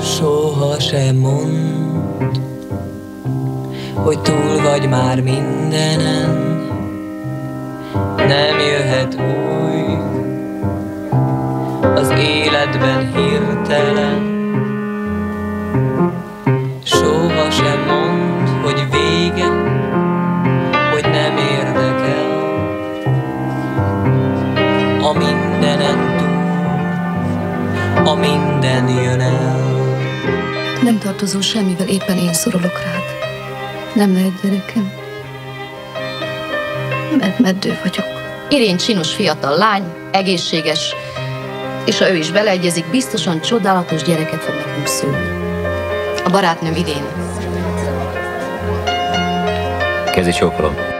Soha sem mond, hogy túl vagy már mindenen, nem jöhet új az életben hirtelen. A minden jön el. Nem tartozol semmivel, éppen én szorulok rád. Nem lehet gyerekem. Mert meddő vagyok. Irén csinos fiatal lány, egészséges, és ha ő is beleegyezik, biztosan csodálatos gyereket fog nekünk szülni. A barátnőm idén. Kezi csókolom.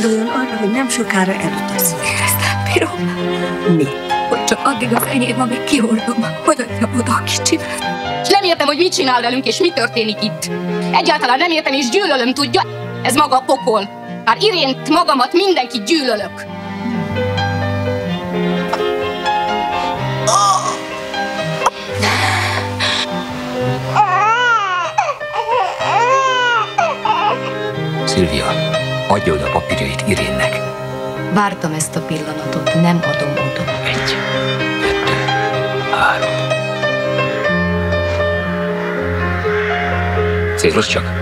Gondoljon arra, hogy nem sokára elutaz. Ezt nem bírom. Mi? Hogy csak addig az enyém, amíg kihordom, hogy adjam oda a kicsimet. És nem értem, hogy mit csinál velünk, és mi történik itt. Egyáltalán nem értem, és gyűlölöm, tudja? Ez maga a pokol. Már Irént, magamat, mindenkit gyűlölök. Szilvia, adja oda a papírjait Irénnek. Vártam ezt a pillanatot, nem adom oda. Egy, kettő, három. Célos csak.